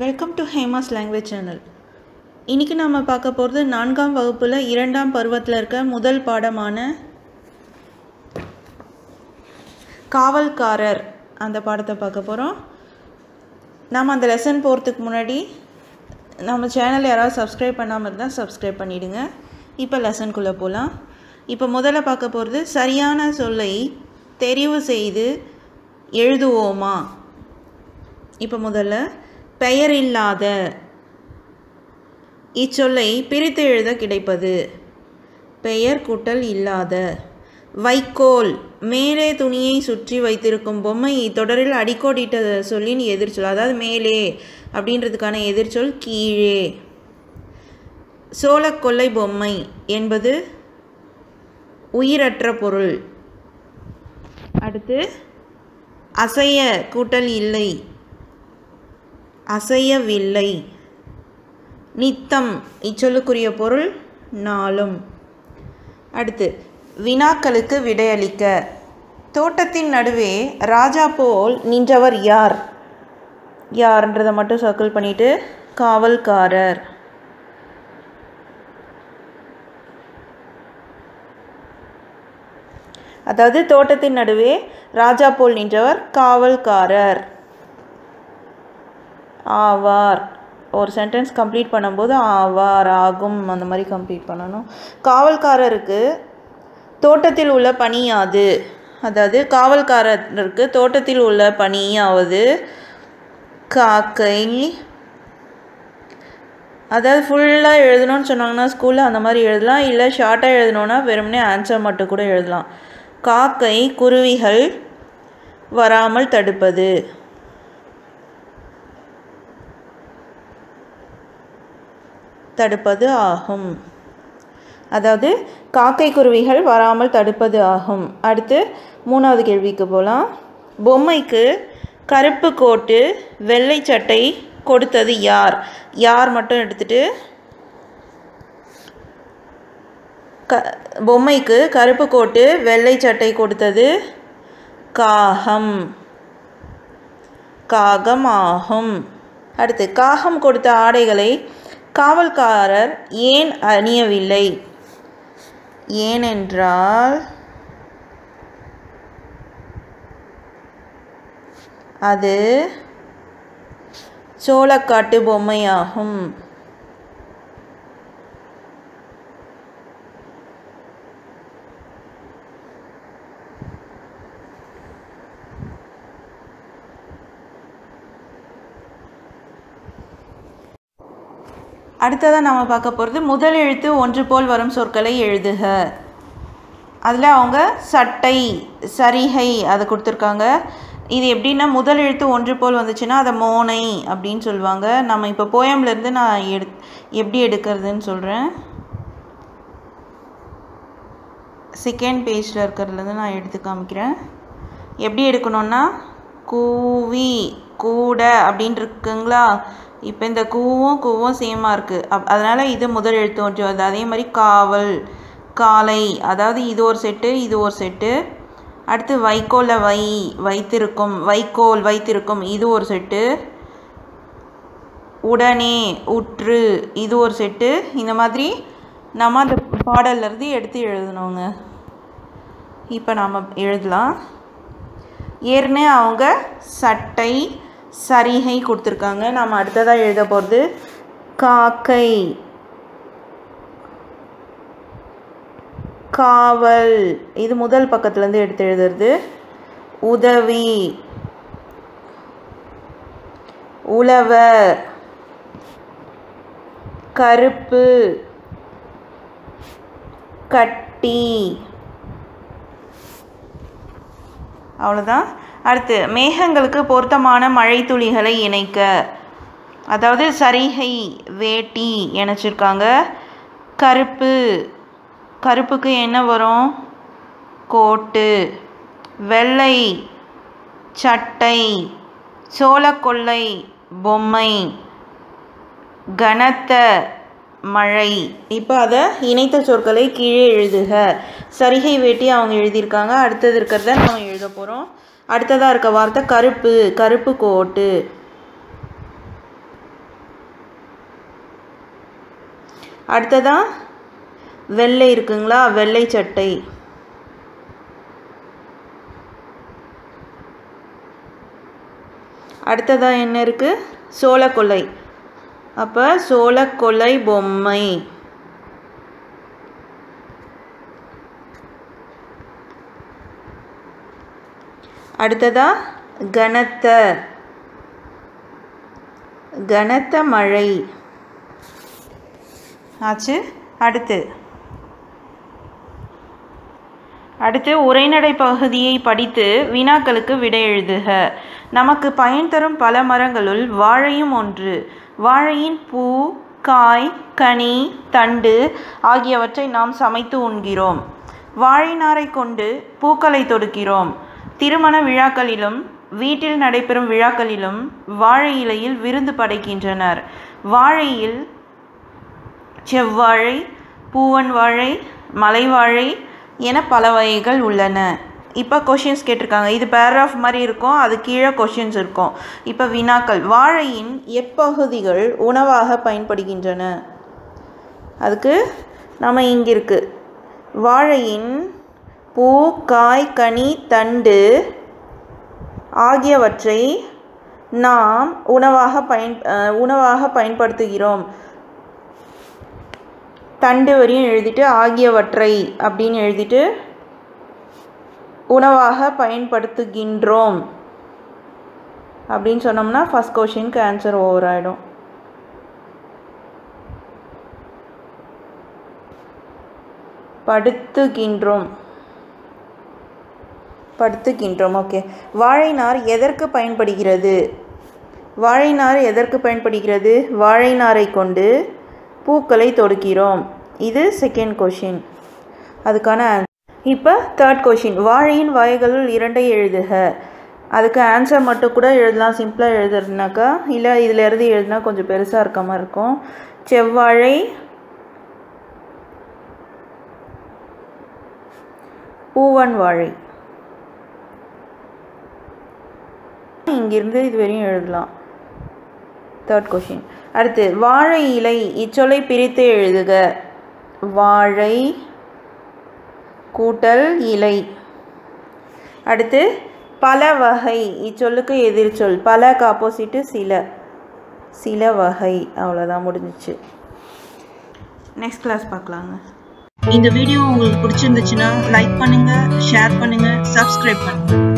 Welcome to Hema's language channel இன்றைக்கி நம்ம பார்க்க போகிறது நான்காம் வகுப்பில் இரண்டாம் பருவத்தில் இருக்க முதல் பாடமான காவல்காரர் அந்த பாடத்தை பார்க்க போகிறோம் நாம் அந்த லெசன் போகிறதுக்கு முன்னாடி நம்ம சேனல் யாராவது சப்ஸ்கிரைப் பண்ணாமல் இருந்தால் சப்ஸ்கிரைப் பண்ணிவிடுங்க இப்போ லெசனுக்குள்ளே போகலாம் இப்போ முதல்ல பார்க்க போகிறது சரியான சொல்லை தெரிவு செய்து எழுதுவோமா? இப்போ முதல்ல பெயர் இல்லாத இச்சொல்லை பிரித்து எழுத கிடைப்பது. பெயர் கூட்டல் இல்லாத. வைக்கோல் மேலே துணியை சுற்றி வைத்திருக்கும் பொம்மை தொடரில் அடிக்கோடிட்ட சொல்லின் எதிர்ச்சொல் அதாவது மேலே அப்படின்றதுக்கான எதிர்ச்சொல் கீழே. சோளக்கொல்லை பொம்மை என்பது உயிரற்ற பொருள். அடுத்து அசைய கூட்டல் இல்லை. அசையவில்லை. நித்தம் இச்சொல்லுக்குரிய பொருள் நாளும். அடுத்து வினாக்களுக்கு விடையளிக்க. தோட்டத்தின் நடுவே ராஜா போல் நின்றவர் யார்? யார்ன்றதை மட்டும் சர்க்கிள் பண்ணிவிட்டு காவல்காரர். அதாவது தோட்டத்தின் நடுவே ராஜா போல் நின்றவர் காவல்காரர். ஆவார். ஒரு சென்டென்ஸ் கம்ப்ளீட் பண்ணும்போது ஆவார் ஆகும் அந்த மாதிரி கம்ப்ளீட் பண்ணணும். காவல்காரருக்கு தோட்டத்தில் உள்ள பணியாது. அதாவது காவல்காரருக்கு தோட்டத்தில் உள்ள பணியாவது காக்கை. அதாவது ஃபுல்லாக எழுதணும்னு சொன்னாங்கன்னா ஸ்கூலில் அந்த மாதிரி எழுதலாம். இல்லை ஷார்ட்டாக எழுதணுன்னா வெறுமனே ஆன்சர் மட்டும் கூட எழுதலாம். காக்கை குருவிகள் வராமல் தடுப்பது. தடுப்பது ஆகும். அதாவது காக்கை குருவிகள் வராமல் தடுப்பது ஆகும். அடுத்து மூணாவது கேள்விக்கு போகலாம் பொம்மைக்கு கருப்பு கோட்டு வெள்ளை சட்டை கொடுத்தது யார்? யார் மட்டும் எடுத்துட்டு? க பொம்மைக்கு கருப்பு கோட்டு வெள்ளை சட்டை கொடுத்தது காகம். காகம் ஆகும். அடுத்து காகம் கொடுத்த ஆடைகளை காவல்காரர் ஏன் அணியவில்லை? ஏனென்றால் அது சோளக்காட்டு பொம்மையாகும். அடுத்ததாக நம்ம பார்க்க போகிறது முதல் எழுத்து ஒன்று போல் வரும் சொற்களை எழுதுக. அதில் அவங்க சட்டை சரிகை அதை கொடுத்துருக்காங்க. இது எப்படின்னா முதல் எழுத்து ஒன்று போல் வந்துச்சுன்னா அதை மோனை அப்படின்னு சொல்லுவாங்க. நம்ம இப்போ போயம்லேருந்து நான் எடு எப்படி எடுக்கிறதுன்னு சொல்கிறேன் செகண்ட் பேஜில் இருக்கிறதுலேருந்து நான் எடுத்து காமிக்கிறேன். எப்படி எடுக்கணுன்னா கூவி கூட அப்படின்ட்டு இருக்குங்களா? இப்போ இந்த கூவும் கூவும் சேமாக இருக்குது அப் அதனால் இது முதல் எழுத்து ஒன்று வருது. அதே மாதிரி காவல் காலை அதாவது இது ஒரு செட்டு இது ஒரு செட்டு அடுத்து வைக்கோலை வை வைத்திருக்கும் வைக்கோல் வைத்திருக்கும் இது ஒரு செட்டு உடனே உற்று இது ஒரு செட்டு இந்த மாதிரி நம்ம அந்த பாடல்லேருந்து எடுத்து எழுதணுங்க. இப்போ நாம் எழுதலாம். ஏற்கனவே அவங்க சட்டை சரிகை கொடுத்துருக்காங்க. நாம் அடுத்ததாக எழுத போகிறது காக்கை. காவல். இது முதல் பக்கத்துலேருந்து எடுத்து எழுதுறது. உதவி. உழவர். கருப்பு. கட்டி. அவ்வளோதான் அடுத்து மேகங்களுக்கு பொருத்தமான மழை துளிகளை இணைக்க. அதாவது சரிகை வேட்டி இணைச்சிருக்காங்க. கருப்பு கருப்புக்கு என்ன வரும்? கோட்டு. வெள்ளை சட்டை சோளக்கொல்லை பொம்மை கனத்த மழை. இப்போ அதை இணைத்த சொற்களை கீழே எழுதுக. சரிகை வேட்டி அவங்க எழுதியிருக்காங்க. அடுத்தது இருக்கிறத நம்ம எழுத போகிறோம் அடுத்ததாக இருக்க வார்த்தை கருப்பு கருப்பு கோட்டு. அடுத்ததாக வெள்ளை இருக்குங்களா? வெள்ளை சட்டை. அடுத்ததாக என்ன இருக்குது சோளக்கொலை அப்போ சோளக்கொலை பொம்மை. அடுத்ததா கனத்த. கனத்த மழை. ஆச்சு? அடுத்து. அடுத்து உரைநடை பகுதியை படித்து வினாக்களுக்கு விடை எழுதுக. நமக்கு பயன் தரும் பல மரங்களுள் வாழையும் ஒன்று. வாழையின் பூ காய் கனி தண்டு ஆகியவற்றை நாம் சமைத்து உண்கிறோம். வாழை நாரை கொண்டு பூக்களை தொடுக்கிறோம். திருமண விழாக்களிலும் வீட்டில் நடைபெறும் விழாக்களிலும் வாழை இலையில் விருந்து படைக்கின்றனர். வாழையில் செவ்வாழை பூவன் வாழை மலைவாழை என பல வகைகள் உள்ளன. இப்போ கொஷின்ஸ் கேட்டிருக்காங்க. இது பேராஃப் மாதிரி இருக்கும் அது கீழே கொஷின்ஸ் இருக்கும். இப்போ வினாக்கள். வாழையின் எப்பகுதிகள் உணவாக பயன்படுகின்றன? அதுக்கு நம்ம இங்கே இருக்குது வாழையின் பூ காய் கனி தண்டு ஆகியவற்றை நாம் உணவாக பயன் உணவாக பயன்படுத்துகிறோம். தண்டு வரையும் எழுதிட்டு ஆகியவற்றை அப்படின்னு எழுதிட்டு உணவாக பயன்படுத்துகின்றோம். அப்படின்னு சொன்னோம்னா ஃபஸ்ட் கொஷினுக்கு ஆன்சர் ஓவர் ஆகிடும் படுத்துகின்றோம். படுத்துகின்றோம் ஓகே வாழை நார் எதற்கு பயன்படுகிறது? வாழை நார் எதற்கு பயன்படுகிறது? வாழை நாரை கொண்டு பூக்களை தொடுக்கிறோம். இது செகண்ட் கொஷின் அதுக்கான இப்போ தேர்ட் கொஷின் வாழையின் வகைகளுள் இரண்டை எழுதுக. அதுக்கு ஆன்சர் மட்டும் கூட எழுதலாம். சிம்பிளாக எழுதுறதுனாக்கா இல்லை இதில் இருந்து எழுதுனா கொஞ்சம் பெருசாக இருக்க மாதிரி இருக்கும். செவ்வாழை பூவன் வாழை. இங்கிருந்து இது வரையும் எழுதலாம். தேர்ட் கொஷின் அடுத்து வாழை இலை இச்சொல்லை பிரித்து எழுதுக. வாழை கூட்டல் இலை. அடுத்து பல வகை இச்சொல்லுக்கு எதிர்ச்சொல் பலக்கு ஆப்போசிட்டு சில. சில வகை. அவ்வளோதான் முடிஞ்சிச்சு. நெக்ஸ்ட் கிளாஸ் பார்க்கலாங்க. இந்த வீடியோ உங்களுக்கு பிடிச்சிருந்துச்சுன்னா லைக் பண்ணுங்கள் ஷேர் பண்ணுங்கள் சப்ஸ்கிரைப் பண்ணுங்கள்